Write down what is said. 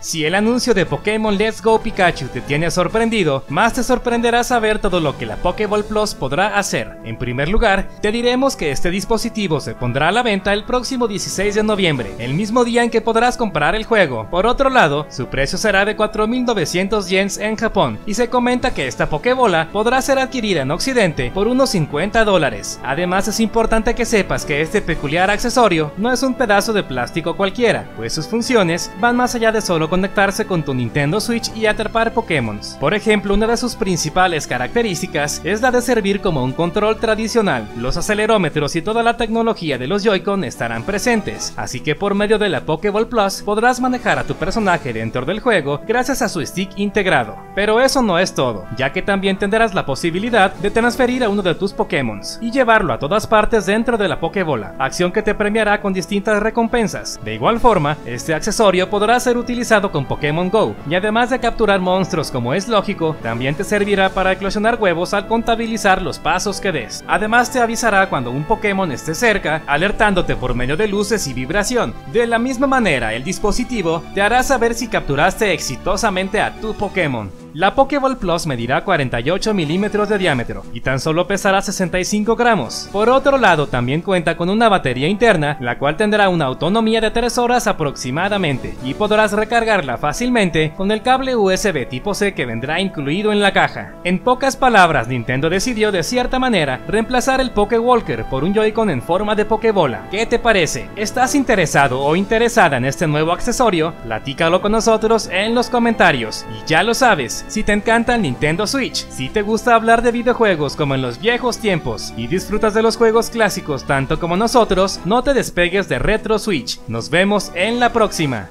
Si el anuncio de Pokémon Let's Go Pikachu te tiene sorprendido, más te sorprenderá saber todo lo que la Pokéball Plus podrá hacer. En primer lugar, te diremos que este dispositivo se pondrá a la venta el próximo 16 de noviembre, el mismo día en que podrás comprar el juego. Por otro lado, su precio será de 4.900 yens en Japón, y se comenta que esta Pokébola podrá ser adquirida en Occidente por unos 50 dólares. Además es importante que sepas que este peculiar accesorio no es un pedazo de plástico cualquiera, pues sus funciones van más allá de solo conectarse con tu Nintendo Switch y atrapar Pokémon. Por ejemplo, una de sus principales características es la de servir como un control tradicional. Los acelerómetros y toda la tecnología de los Joy-Con estarán presentes, así que por medio de la Pokéball Plus podrás manejar a tu personaje dentro del juego gracias a su stick integrado. Pero eso no es todo, ya que también tendrás la posibilidad de transferir a uno de tus Pokémon y llevarlo a todas partes dentro de la Pokébola, acción que te premiará con distintas recompensas. De igual forma, este accesorio podrá ser utilizado con Pokémon Go, y además de capturar monstruos como es lógico, también te servirá para eclosionar huevos al contabilizar los pasos que des. Además te avisará cuando un Pokémon esté cerca, alertándote por medio de luces y vibración. De la misma manera, el dispositivo te hará saber si capturaste exitosamente a tu Pokémon. La Pokéball Plus medirá 48 milímetros de diámetro y tan solo pesará 65 gramos. Por otro lado, también cuenta con una batería interna, la cual tendrá una autonomía de 3 horas aproximadamente y podrás recargarla fácilmente con el cable USB tipo C que vendrá incluido en la caja. En pocas palabras, Nintendo decidió de cierta manera reemplazar el Walker por un Joy-Con en forma de Pokébola. ¿Qué te parece? ¿Estás interesado o interesada en este nuevo accesorio? Platícalo con nosotros en los comentarios. Y ya lo sabes, si te encanta el Nintendo Switch, si te gusta hablar de videojuegos como en los viejos tiempos y disfrutas de los juegos clásicos tanto como nosotros, no te despegues de Retro Switch. Nos vemos en la próxima.